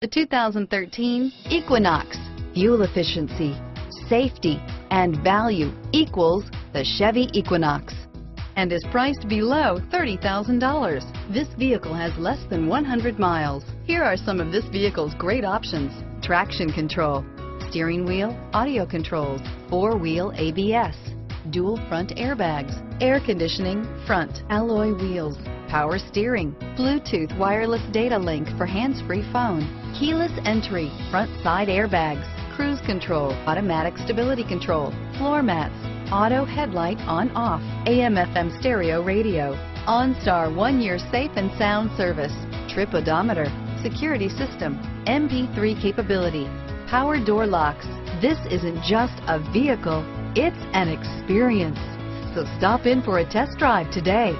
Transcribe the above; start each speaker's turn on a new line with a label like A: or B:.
A: The 2013 Equinox. Fuel efficiency, safety, and value equals the Chevy Equinox and is priced below $30,000. This vehicle has less than 100 miles. Here are some of this vehicle's great options. Traction control, steering wheel, audio controls, four-wheel ABS, dual front airbags, air conditioning, front alloy wheels, power steering, Bluetooth wireless data link for hands-free phone, keyless entry, front side airbags, cruise control, automatic stability control, floor mats, auto headlight on off, AM FM stereo radio, OnStar one year safe and sound service, trip odometer, security system, MP3 capability, power door locks. This isn't just a vehicle, it's an experience. So stop in for a test drive today.